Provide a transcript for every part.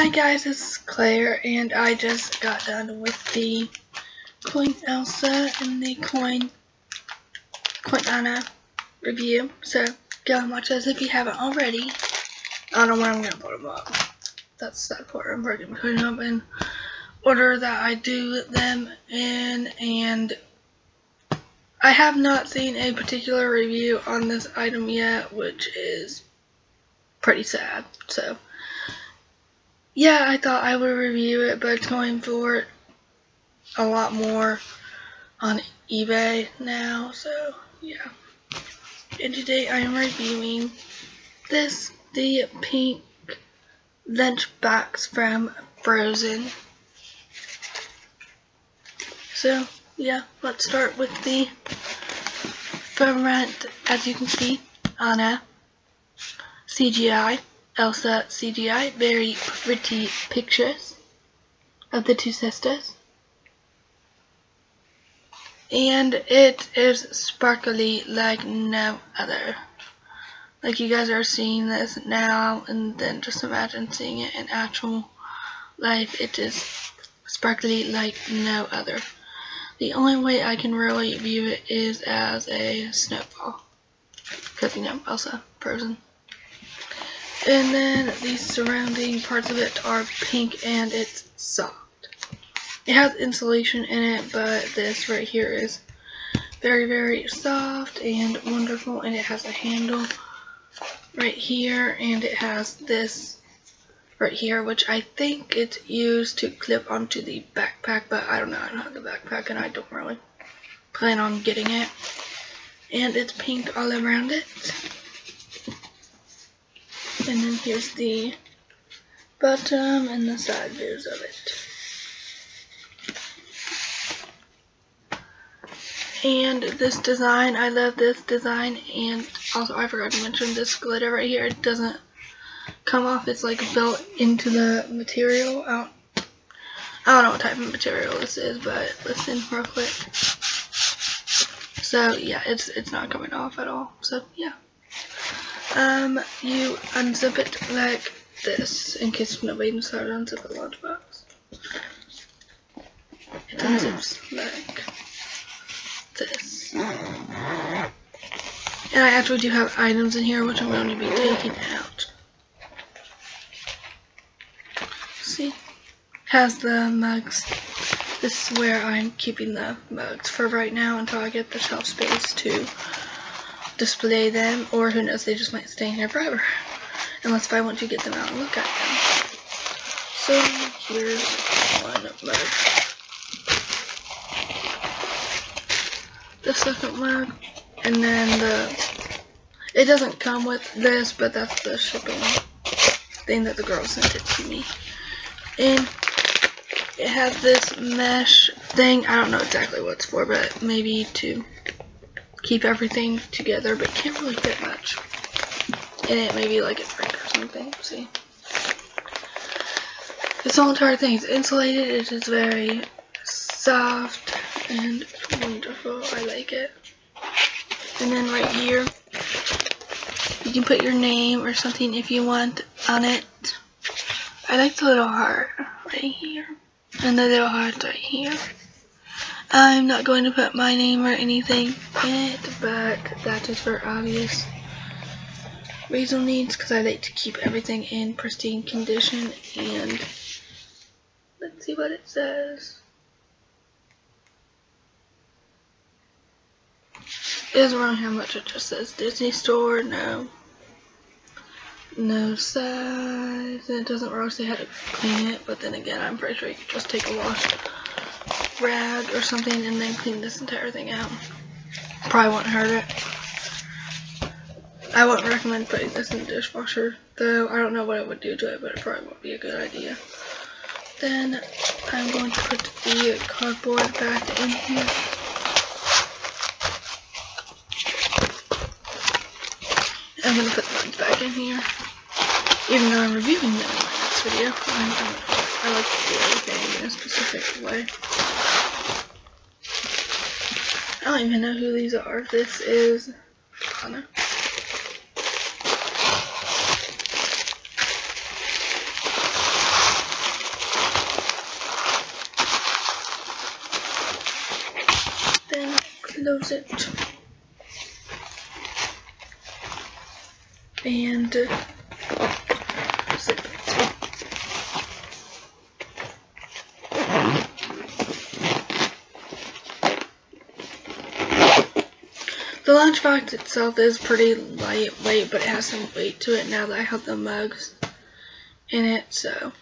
Hi guys, it's Clare, and I just got done with the Coin Elsa and the Coin Anna review. So go and watch those if you haven't already. I don't know where I'm gonna put them up. That's that part. I'm probably gonna put them up in order that I do them in, and I have not seen a particular review on this item yet, which is pretty sad. So yeah, I thought I would review it, but it's going for a lot more on eBay now, so yeah. And today I am reviewing this, the pink lunchbox from Frozen. So, yeah, let's start with the front, as you can see, Anna CGI. Elsa CGI, very pretty pictures of the two sisters. And it is sparkly like no other. Like you guys are seeing this now and then just imagine seeing it in actual life. It is sparkly like no other. The only way I can really view it is as a snowball. Because, you know, Elsa, frozen. And then the surrounding parts of it are pink and it's soft. It has insulation in it, but this right here is very, very soft and wonderful. And it has a handle right here, and it has this right here, which I think it's used to clip onto the backpack, but I don't know. I don't have the backpack, and I don't really plan on getting it. And it's pink all around it. And then here's the bottom and the side views of it. And this design, I love this design. And also, I forgot to mention this glitter right here. It doesn't come off. It's like built into the material. I don't, I don't know what type of material this is, but listen real quick. So yeah, it's it's not coming off at all. So yeah. Um, you unzip it like this, in case nobody knows how to unzip a lunchbox. It unzips like this. And I actually do have items in here, which I'm going to be taking out. See? Has the mugs. This is where I'm keeping the mugs for right now until I get the shelf space to display them, or who knows, they just might stay in here forever. Unless if I want to get them out and look at them. So here's one mug. The second mug, and then the, it doesn't come with this, but that's the shipping thing that the girl sent it to me. And it has this mesh thing, I don't know exactly what it's for, but maybe to keep everything together, but can't really fit much in it. Maybe like a drink or something. See, this whole entire thing is insulated. It is very soft and wonderful. I like it. And then right here, you can put your name or something if you want on it. I like the little heart right here. And the little heart right here. I'm not going to put my name or anything in it, but that is for obvious reason needs because I like to keep everything in pristine condition and let's see what it says. It doesn't really how much, it just says Disney Store, no. No size, it doesn't really say how to clean it, but then again, I'm pretty sure you could just take a wash rag or something and then clean this entire thing out. Probably won't hurt it. I wouldn't recommend putting this in the dishwasher, though I don't know what it would do to it, but it probably won't be a good idea. Then I'm going to put the cardboard back in here. I'm going to put the bugs back in here, even though I'm reviewing them in my next video. I, I like to do everything in a specific way. I don't even know who these are. This is I don't know. Then close it. And uh, zip. Lunchbox itself is pretty lightweight, but it has some weight to it now that I have the mugs in it, so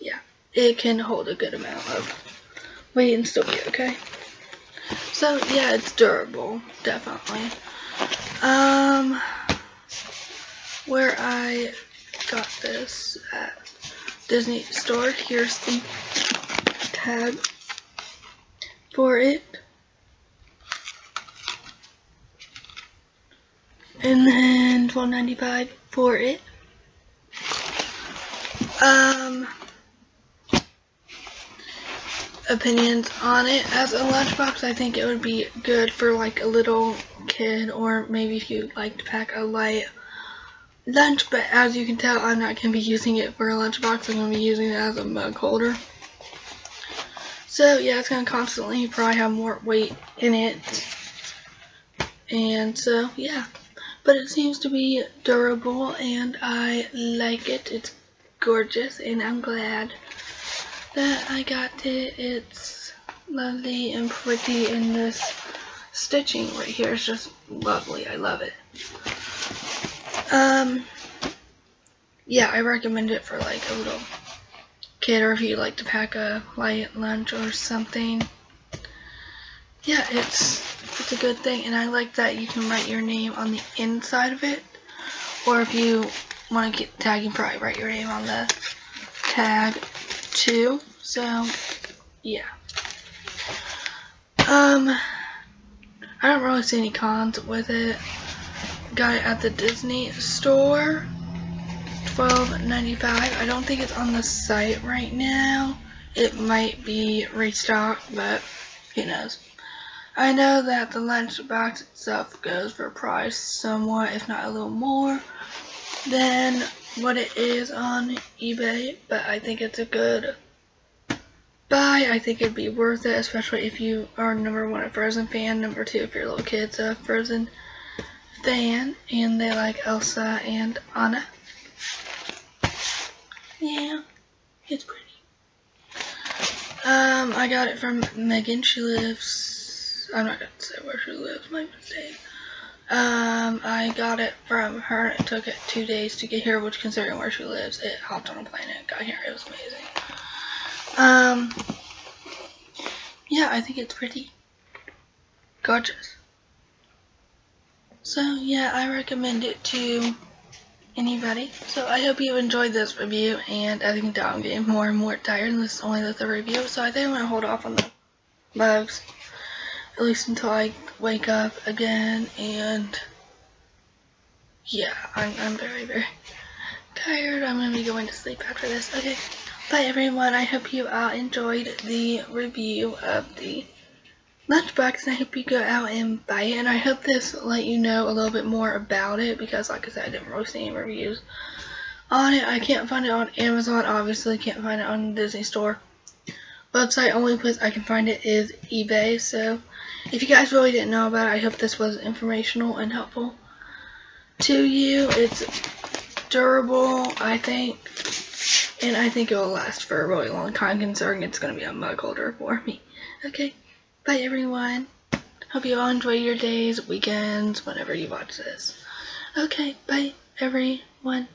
yeah, it can hold a good amount of weight and still be okay. So yeah, it's durable, definitely. Um, where I got this at Disney store, here's the tag for it. And then twelve ninety five for it. Um opinions on it as a lunchbox. I think it would be good for like a little kid or maybe if you like to pack a light lunch, but as you can tell, I'm not going to be using it for a lunchbox. I'm going to be using it as a mug holder. So yeah, it's going to constantly probably have more weight in it. And so yeah, but it seems to be durable and I like it. It's gorgeous and I'm glad that I got it. It's lovely and pretty and this stitching right here is just lovely. I love it. Um, yeah, I recommend it for like a little kid or if you like to pack a light lunch or something. Yeah, it's it's a good thing and I like that you can write your name on the inside of it or if you want to get tagging, probably write your name on the tag too. So, yeah. Um, I don't really see any cons with it. Got it at the Disney store. $12.95. I don't think it's on the site right now. It might be restocked, but who knows. I know that the lunchbox itself goes for a price somewhat, if not a little more, than what it is on eBay, but I think it's a good buy. I think it'd be worth it, especially if you are number one a Frozen fan, number two if your little kid's a Frozen fan and they like Elsa and Anna. Yeah, it's pretty. Um, I got it from Megan. She lives, I'm not to say where she lives, my mistake. Um, I got it from her. It took it two days to get here, which considering where she lives, it hopped on a plane and got here. It was amazing. Um, yeah, I think it's pretty gorgeous. So yeah, I recommend it to anybody. So I hope you enjoyed this review, and as you can tell, I'm getting more and more tired, and this is only the third review, so I think I'm going to hold off on the bugs, at least until I wake up again, and yeah, I'm, I'm very, very tired. I'm going to be going to sleep after this. Okay, bye everyone. I hope you all enjoyed the review of the lunchbox and I hope you go out and buy it and I hope this let you know a little bit more about it because like I said I didn't really see any reviews on it. I can't find it on Amazon obviously can't find it on Disney store website only place I can find it is eBay so if you guys really didn't know about it I hope this was informational and helpful to you. It's durable I think and I think it will last for a really long time considering it's going to be a mug holder for me. Okay. Bye everyone. Hope you all enjoy your days, weekends, whenever you watch this. Okay, bye everyone.